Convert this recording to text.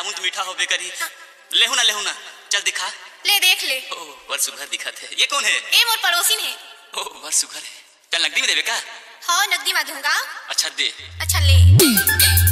जामुन तो मीठा होबे करी हाँ। लेहू ना लेहू ना। चल दिखा। ले देख ले। ओ बर सुघर दिखत है। ये कौन है? ए मोर पड़ोसी ने ओ बर सुघर है। चल नकदी में देबे का हाँ नकदी में दूँगा। अच्छा दे। अच्छा ले।